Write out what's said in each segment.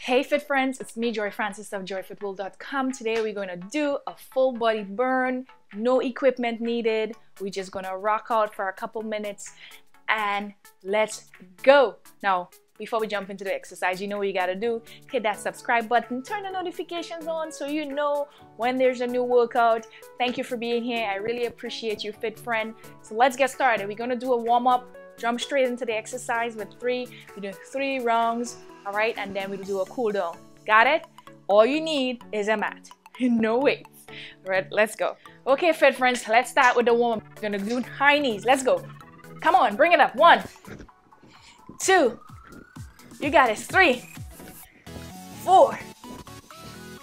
Hey Fit friends, it's me Joy Francis of joyfitworld.com. Today we're going to do a full body burn, no equipment needed. We're just going to rock out for a couple minutes and let's go. Now, before we jump into the exercise, you know what you got to do. Hit that subscribe button, turn the notifications on so you know when there's a new workout. Thank you for being here. I really appreciate you, fit friend. So let's get started. We're going to do a warm up, jump straight into the exercise with three. We do three rounds all right? And then we'll do a cool down. Got it? All you need is a mat, no weights. All right, let's go. Okay, fit friends, let's start with the warm up. We're gonna do high knees. Let's go. Come on, bring it up. One, two, you got it. Three, four,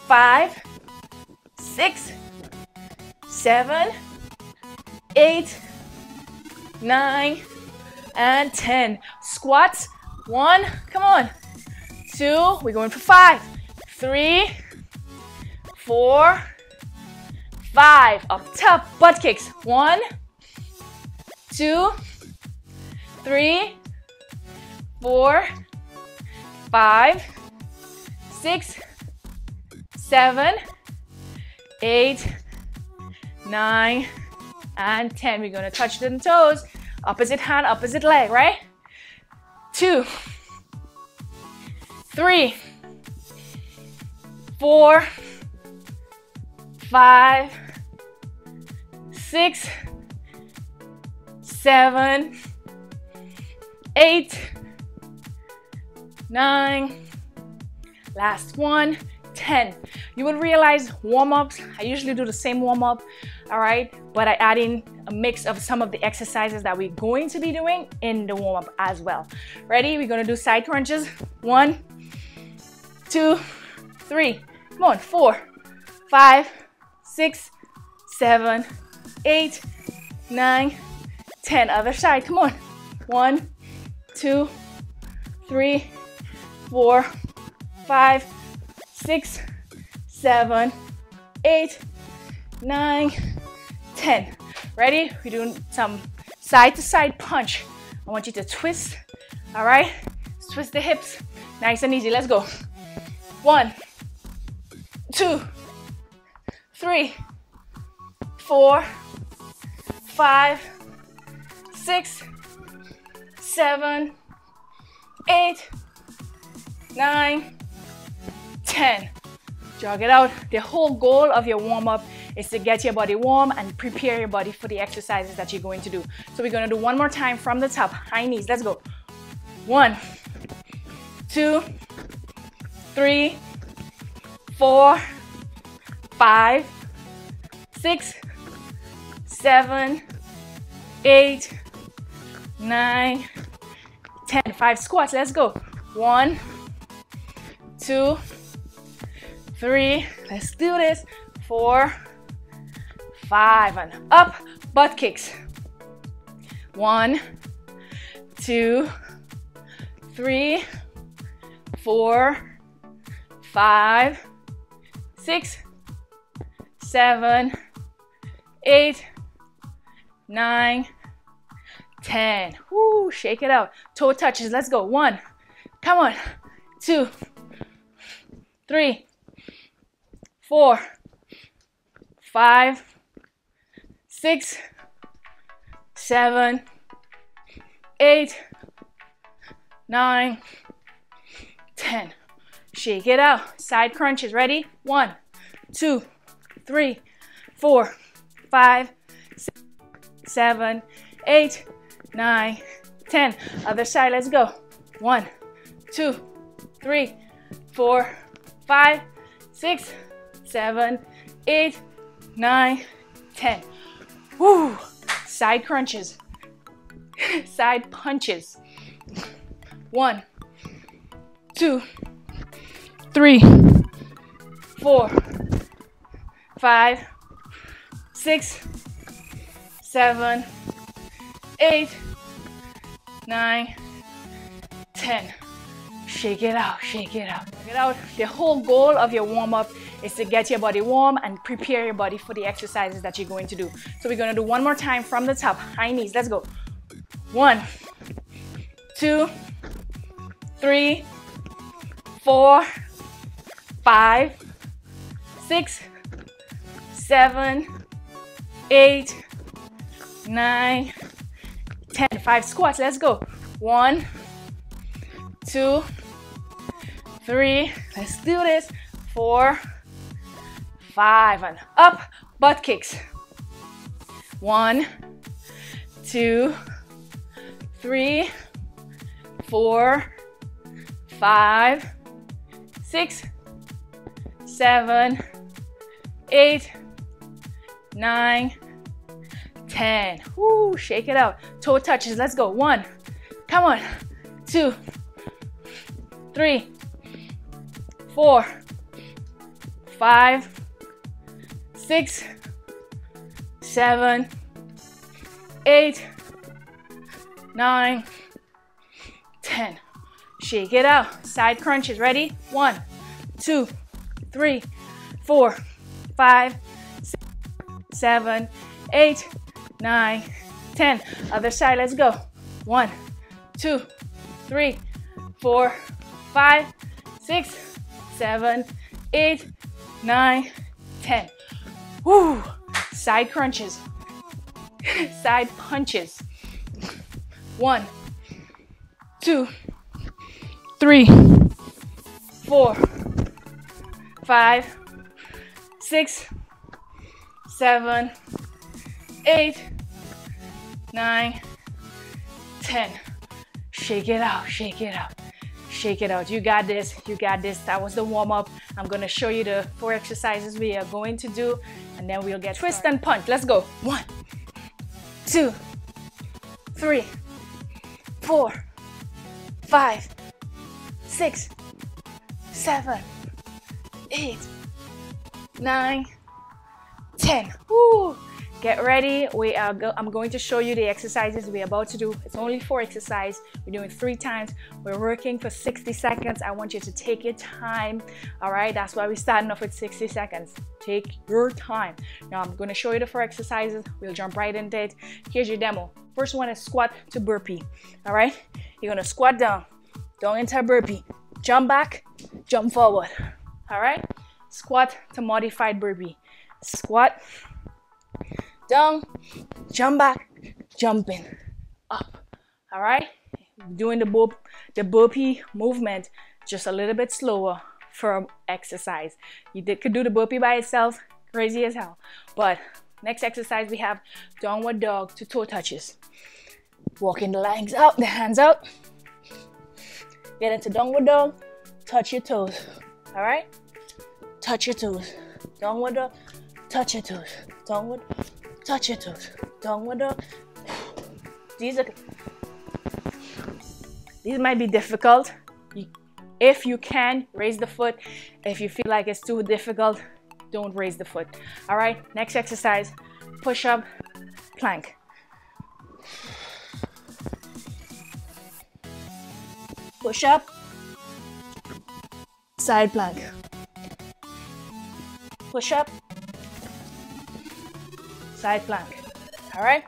five, six, seven, eight, nine, and 10. Squats, one, come on, two, we're going for five, three, four, five. Up top, butt kicks. One, two, three, four, five, six, seven, eight, nine, and 10. We're gonna touch the toes. Opposite hand, opposite leg, right? Two, three, four, five, six, seven, eight, nine, last one, 10. You will realize warm-ups, I usually do the same warm-up, all right? But I add in a mix of some of the exercises that we're going to be doing in the warm-up as well. Ready? We're gonna do side crunches. One, two, three. Come on, four, five, six, seven, eight, nine, ten. Other side, come on. One, two, three, four, five, six, seven, eight, nine, ten. Ready? We're doing some side to side punch. I want you to twist, all right? Twist the hips, nice and easy. Let's go. One, two, three, four, five, six, seven, eight, nine, ten. Jog it out. The whole goal of your warm up is to get your body warm and prepare your body for the exercises that you're going to do. So we're gonna do one more time from the top, high knees. Let's go. One, two, three, four, five, six, seven, eight, nine, ten. Five squats. Let's go. One, two, three. Let's do this. Four, five, and up. Butt kicks. One, two, three, four, five, six, seven, eight, nine, ten. Woo, shake it out. Toe touches. Let's go. One. Come on. Two, three, four, five, six, seven, eight, nine, ten. 10. Shake it out. Side crunches. Ready? One, two, three, four, five, six, seven, eight, nine, ten. Other side. Let's go. One, two, three, four, five, six, seven, eight, nine, ten. Woo! Side crunches. Side punches. One, two, three, four, five, six, seven, eight, nine, ten. Shake it out, shake it out, shake it out. The whole goal of your warm up is to get your body warm and prepare your body for the exercises that you're going to do. So we're gonna do one more time from the top, high knees. Let's go. One, two, three, four, five, six, seven, eight, nine, ten. Five squats. Let's go. One, two, three. Let's do this. Four, five, and up. Butt kicks. One, two, three, four, five, six, seven, eight, nine, ten. Woo, shake it out. Toe touches. Let's go. One. Come on. Two, three, four, five, six, seven, eight, nine, ten. Shake it out. Side crunches. Ready? One, two, three, four, five, six, seven, eight, nine, ten. Other side. Let's go. One, two, three, four, five, six, seven, eight, nine, ten. Woo! Side crunches. Side punches. One, two, three, four, five, six, seven, eight, nine, ten. Shake it out, shake it out, shake it out. You got this, you got this. That was the warm up. I'm gonna show you the four exercises we are going to do, and then we'll get twist and punch. Let's go. One, two, three, four, five, six, seven, eight, nine, ten. Woo! Get ready. We are go I'm going to show you the exercises we're about to do. It's only four exercises. We're doing three times. We're working for 60 seconds. I want you to take your time. All right, that's why we're starting off with 60 seconds. Take your time. Now I'm going to show you the four exercises. We'll jump right into it. Here's your demo. First one is squat to burpee. All right, you're gonna squat down, into a burpee, jump back, jump forward. All right, squat to modified burpee. Squat, down, jump back, jumping, up. All right, doing the burp, the burpee movement just a little bit slower for exercise. You did, could do the burpee by itself, crazy as hell. But next exercise we have downward dog to toe touches. Walking the legs out, the hands out. Get into downward dog, touch your toes. All right, touch your toes. Downward dog, touch your toes. Downward, touch your toes. Downward dog. These are these might be difficult. If you can, raise the foot. If you feel like it's too difficult, don't raise the foot. All right, next exercise, push up, plank. Push up, side plank. Push up, side plank. All right,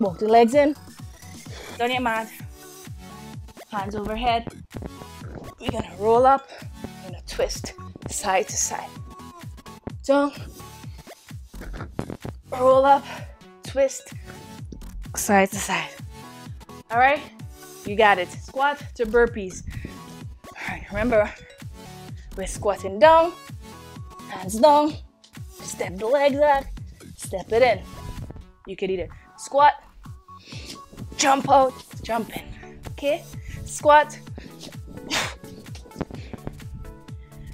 walk the legs in, Don't get mad. hands overhead. We're gonna roll up, we're gonna twist side to side. Down, roll up, twist, side to side. All right, you got it. Squat to burpees. Remember, we're squatting down, hands down, step the legs out, step it in. You could either squat, jump out, jump in. Okay, squat,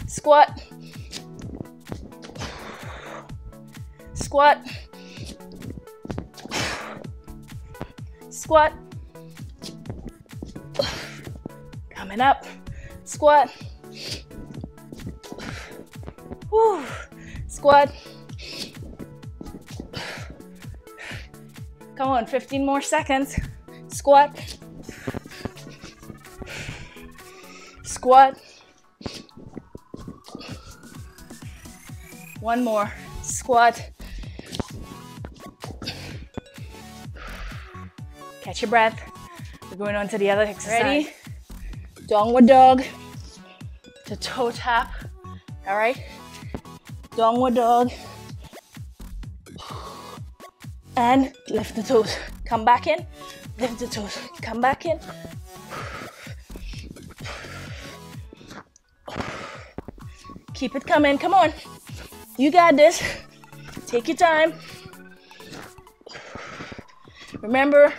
squat, squat, squat, coming up, squat, Whew. squat. Come on, 15 more seconds. Squat, squat. One more, squat. Catch your breath. We're going on to the other exercise. Ready? Downward dog to toe tap All right. Downward dog. And lift the toes. Come back in. Lift the toes. Come back in. Keep it coming. Come on. You got this. Take your time. Remember,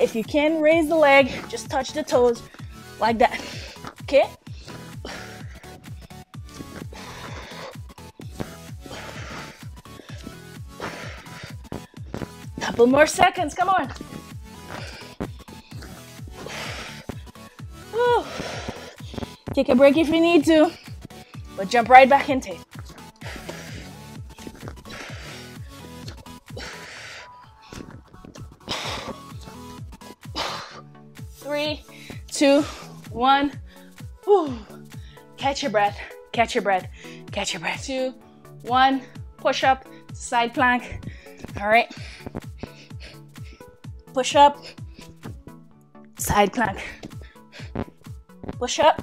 if you can raise the leg, just touch the toes like that. Okay? Couple more seconds, come on. Take a break if you need to, but jump right back into it. Three, two, one. Whew. Catch your breath, catch your breath, catch your breath. Two, one, push up, side plank. All right. Push up, side plank. Push up,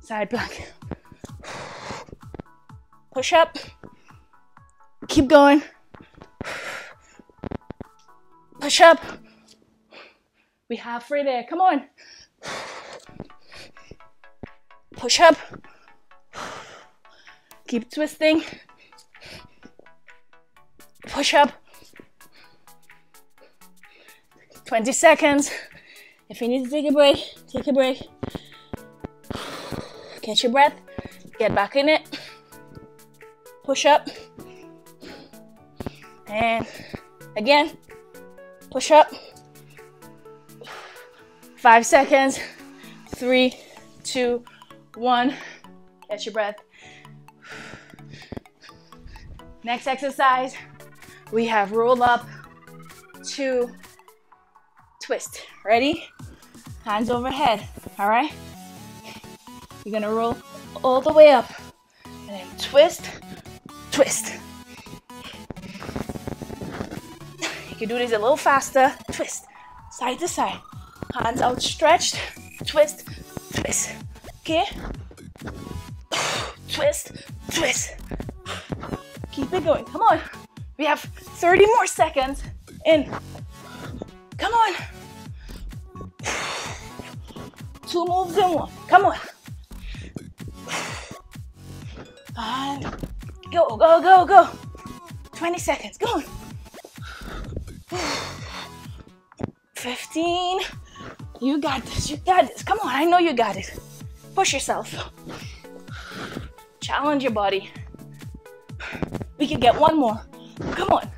side plank. Push up, keep going. Push up. We halfway there. Come on. Push up. Keep twisting. Push up. 20 seconds. If you need to take a break, take a break. Catch your breath. Get back in it. Push up. And again, push up. Five seconds. Three, two, one. Catch your breath. Next exercise, we have roll up, two, twist. Ready? Hands overhead. All right? You're gonna roll all the way up and then twist, twist. You can do this a little faster. Twist, side to side. Hands outstretched. Twist, twist. Okay? Twist, twist. Keep it going. Come on. We have 30 more seconds. In. Come on. Two moves in one. Come on. And go, go, go, go. 20 seconds. Go on. 15. You got this. You got this. Come on. I know you got it. Push yourself. Challenge your body. We can get one more. Come on.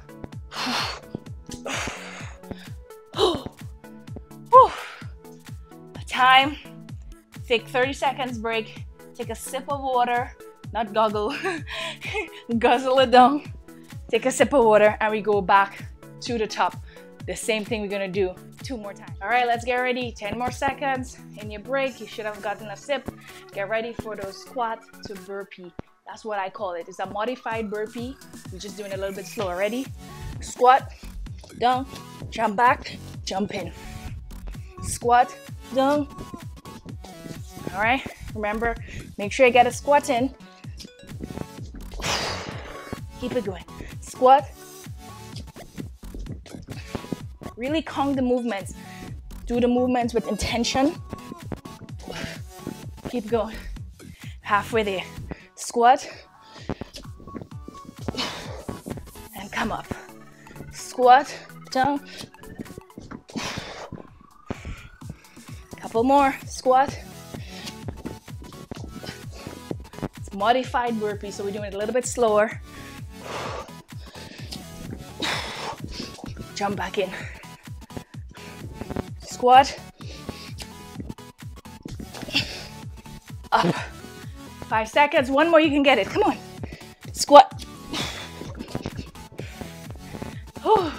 Time. Take 30 seconds break. Take a sip of water. Not goggle. Guzzle it down. Take a sip of water and we go back to the top. The same thing we're gonna do two more times. All right, let's get ready. 10 more seconds. In your break, you should have gotten a sip. Get ready for those squat to burpee. That's what I call it. It's a modified burpee. We're just doing a little bit slower. Ready? Squat, down, jump back, jump in. Squat, down. All right, remember, make sure you get a squat in. Keep it going. Squat. Really count the movements. Do the movements with intention. Keep going. Halfway there. Squat. And come up. Squat, down. Couple more. Squat. It's modified burpee, so we're doing it a little bit slower. Jump back in. Squat. Up. Five seconds. One more, you can get it. Come on. Squat. Whew.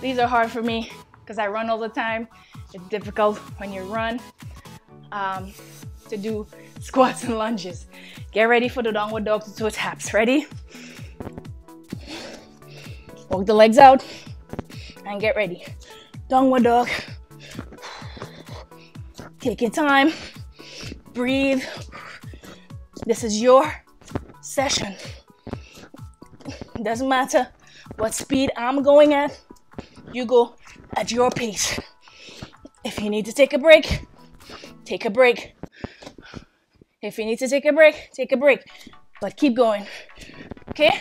These are hard for me because I run all the time. It's difficult when you run um, to do squats and lunges. Get ready for the downward dog to toe taps. Ready? Walk the legs out and get ready. Downward dog. Take your time. breathe. This is your session. Doesn't matter what speed I'm going at, you go at your pace. If you need to take a break, take a break. If you need to take a break, take a break. But keep going. Okay?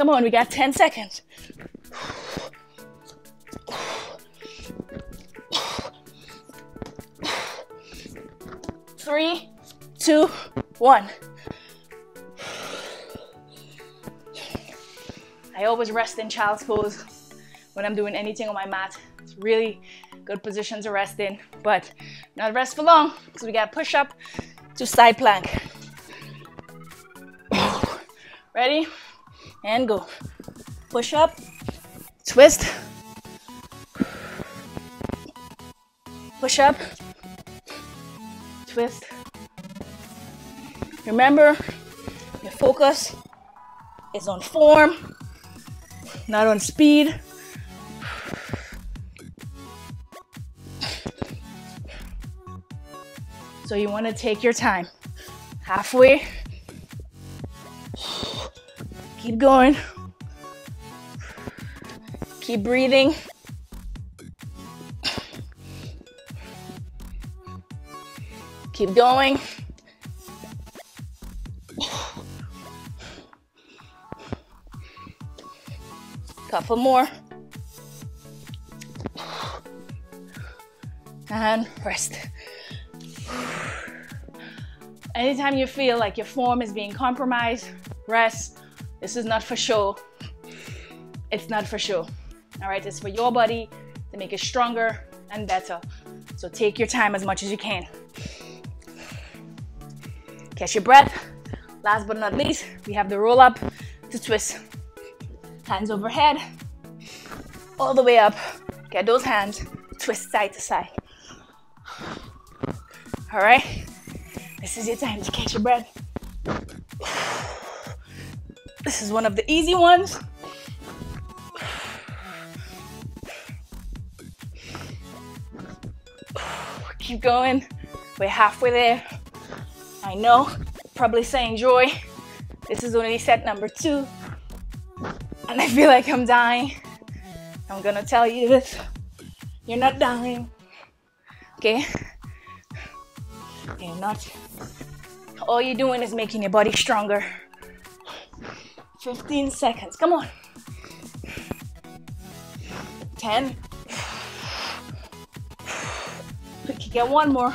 Come on, we got 10 seconds. Three, two, one. I always rest in child's pose when I'm doing anything on my mat. It's really good position to rest in, but not rest for long because we got push up to side plank. Ready? And go. Push up, twist, push up, twist. Remember, your focus is on form, not on speed. So you want to take your time. Halfway. Keep going. Keep breathing. Keep going. Couple more. And rest. Anytime you feel like your form is being compromised, rest. This is not for show. It's not for show. All right, it's for your body to make it stronger and better. So take your time as much as you can. Catch your breath. Last but not least, we have the roll up to twist. Hands overhead, all the way up. Get those hands, twist side to side. All right, this is your time to catch your breath. This is one of the easy ones. Keep going. We're halfway there. I know, probably saying joy. This is only set number two. And I feel like I'm dying. I'm gonna tell you this. You're not dying. Okay? You're not. All you're doing is making your body stronger. 15 seconds. Come on. 10. We can get one more.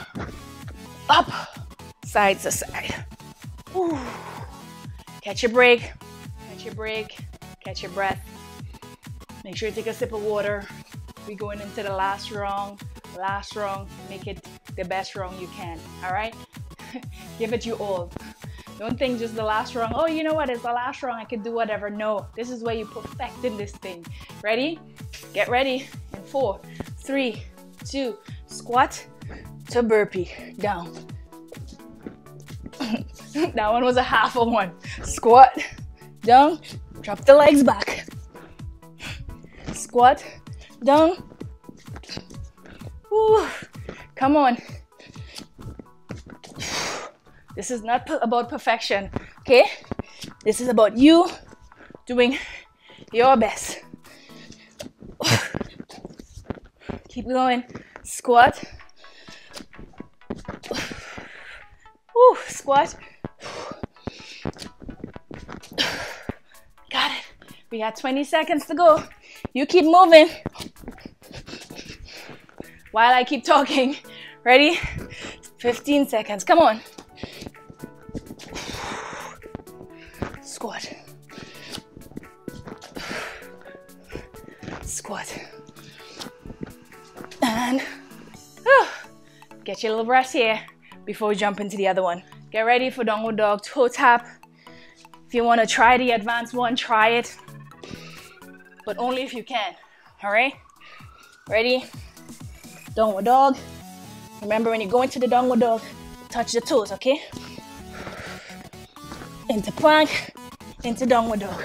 Up. Side to side. Ooh. Catch your break. Catch your break. Catch your breath. Make sure you take a sip of water. We're going into the last round. Last round. Make it the best round you can. All right? Give it you all. Don't think just the last rung, oh, you know what, it's the last rung, I could do whatever. No, this is where you perfected this thing. Ready? Get ready. In four, three, two, squat to burpee. Down. that one was a half of one. Squat, down, drop the legs back. Squat, down. Woo. Come on. This is not about perfection, okay? This is about you doing your best. Keep going. Squat. Woo, squat. Got it. We got 20 seconds to go. You keep moving while I keep talking. Ready? 15 seconds. Come on. Get your little rest here before we jump into the other one. Get ready for downward dog toe tap. If you want to try the advanced one, try it. But only if you can. All right? Ready? Downward dog. Remember when you go into the downward dog, touch the toes, okay? Into plank, into downward dog.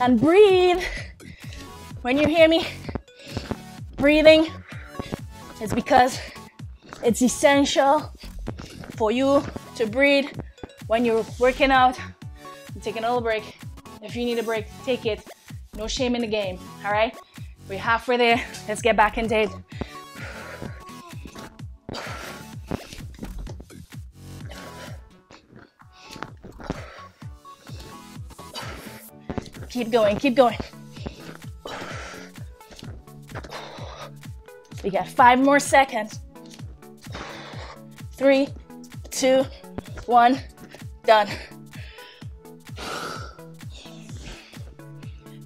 And breathe. When you hear me breathing, it's because it's essential for you to breathe when you're working out. I'm taking a little break. If you need a break, take it. No shame in the game, all right? We're halfway there. Let's get back into it. Keep going, keep going. We got five more seconds. Three, two, one, done.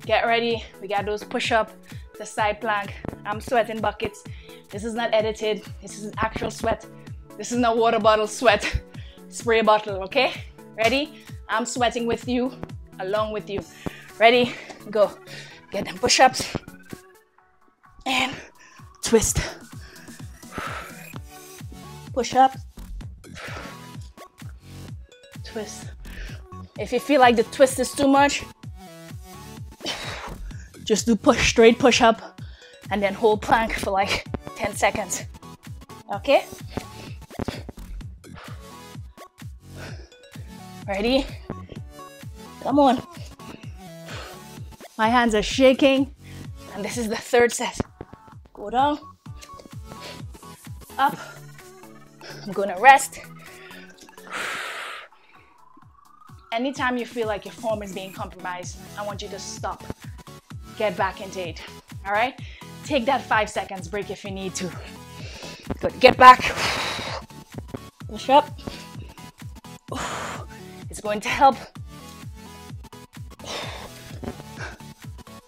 Get ready. We got those push up, the side plank. I'm sweating buckets. This is not edited. This is actual sweat. This is not water bottle sweat. Spray bottle, okay? Ready? I'm sweating with you, along with you. Ready? Go. Get them push ups. And twist. Push up. Twist. If you feel like the twist is too much, just do push, straight push up, and then hold plank for like 10 seconds. Okay? Ready? Come on. My hands are shaking. And this is the third set. Go down, up. I'm gonna rest. Anytime you feel like your form is being compromised, I want you to stop. Get back into it. All right? Take that five seconds break if you need to. Good. Get back. Push up. It's going to help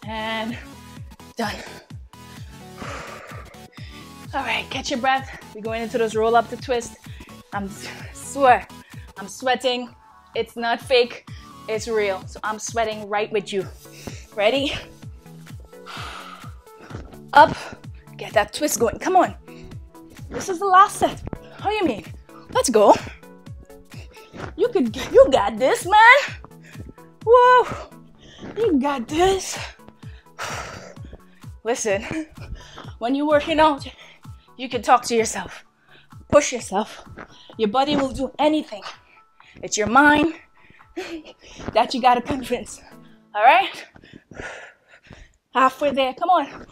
and done. All right, catch your breath. We're going into those roll up to twist. I'm swear, I'm sweating. It's not fake, it's real. So I'm sweating right with you. Ready? Up, get that twist going. Come on. This is the last set. How you mean? Let's go. You could, you got this, man. Whoa, you got this. Listen, when you're working out, you can talk to yourself, push yourself. Your body will do anything. It's your mind that you gotta convince. All right? Halfway there, come on.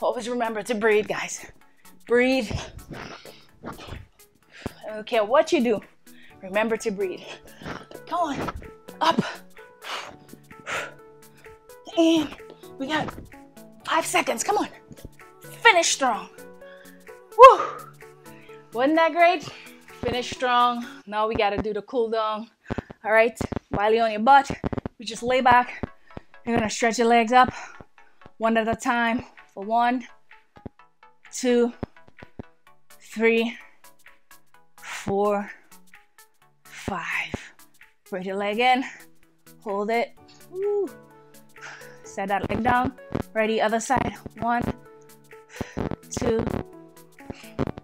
Always remember to breathe, guys. Breathe. I don't care what you do, remember to breathe. Come on, up. And we got five seconds. Come on, finish strong. Woo! Wasn't that great? Finish strong. Now we gotta do the cool down. All right, while you're on your butt, you just lay back. You're gonna stretch your legs up one at a time for one, two, three, four, five. Bring your leg in, hold it. Woo. Set that leg down. Ready, other side. One, two,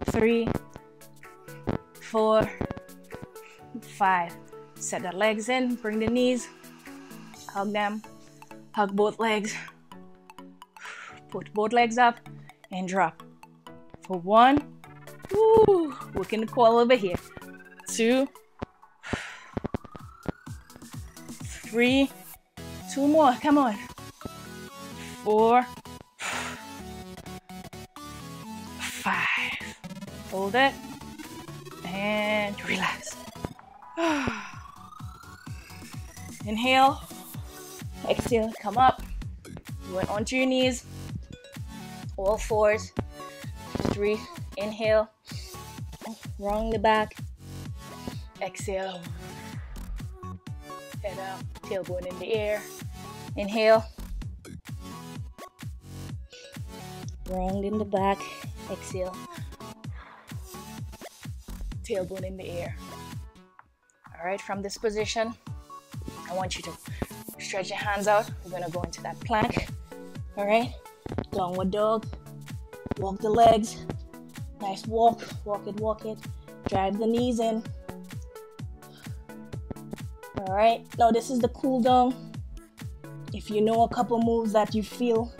three, four, five. Set the legs in, bring the knees, hug them, hug both legs. Put both legs up and drop. For one, Working the core over here. Two, three, two more. Come on. Four, five. Hold it and relax. Inhale, exhale, come up. Went onto your knees, all fours. Three, inhale, Wrong the back. Exhale. Head up, tailbone in the air. Inhale. Wrong in the back. Exhale. Tailbone in the air. All right, from this position, I want you to stretch your hands out. We're gonna go into that plank. All right, downward dog. Walk the legs Nice walk, walk it, walk it. Drag the knees in. All right, now this is the cool down. If you know a couple moves that you feel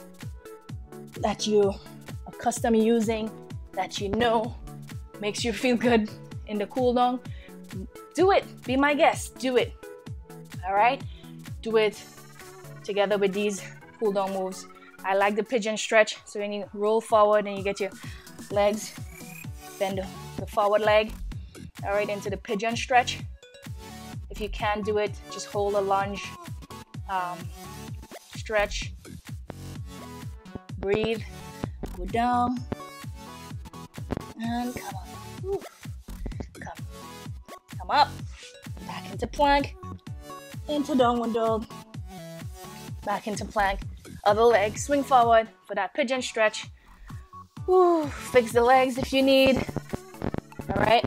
that you accustomed using, that you know makes you feel good in the cool down, do it. Be my guest. Do it. All right, do it together with these cool down moves. I like the pigeon stretch. So when you roll forward and you get your legs, bend the forward leg, all right, into the pigeon stretch. If you can't do it, just hold a lunge, um, stretch, breathe, go down, and come up. Come, come up, back into plank, into downward dog, back into plank. Other leg, swing forward for that pigeon stretch. Whew. Fix the legs if you need. All right.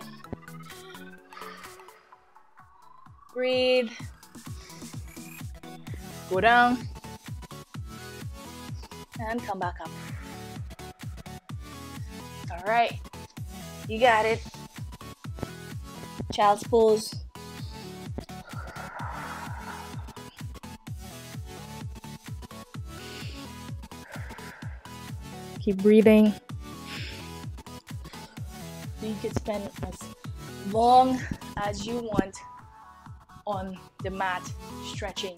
breathe. Go down. And come back up. All right. You got it. Child's pose. Keep breathing. Can spend as long as you want on the mat stretching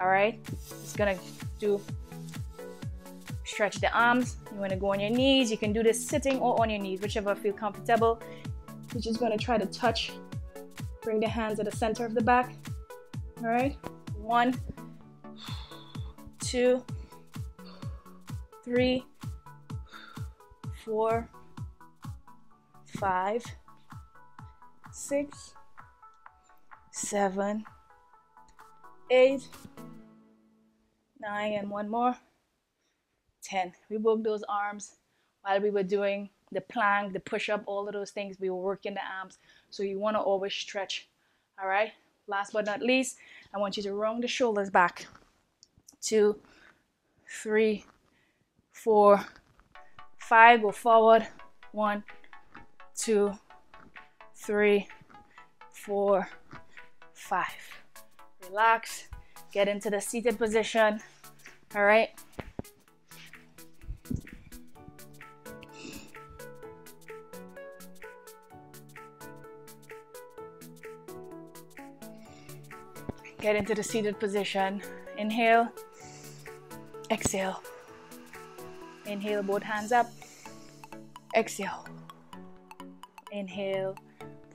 all right? It's gonna do stretch the arms. You want to go on your knees. You can do this sitting or on your knees whichever feel comfortable. You're just going to try to touch bring the hands at the center of the back all right? One two three four five six seven, eight, nine, and one more, 10. We worked those arms while we were doing the plank, the push up, all of those things. We were working the arms. So you want to always stretch. All right. Last but not least, I want you to round the shoulders back. Two, three, four, five. Go forward. One, two, three, four, five. Relax, get into the seated position. All right. Get into the seated position. Inhale, exhale. Inhale, both hands up. Exhale. Inhale,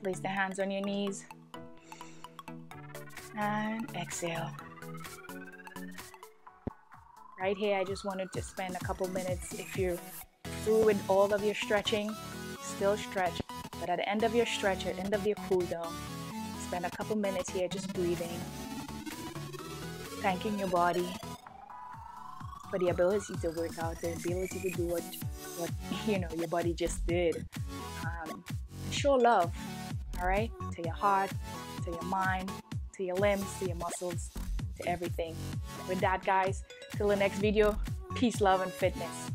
place the hands on your knees and exhale. Right here, I just wanted to spend a couple minutes. If you're through with all of your stretching, still stretch. But at the end of your stretch, at the end of your cool down, spend a couple minutes here just breathing, thanking your body for the ability to work out, the ability to do what, what you know your body just did. Show love, all right, to your heart, to your mind, to your limbs, to your muscles, to everything. With that, guys, till the next video, peace, love, and fitness.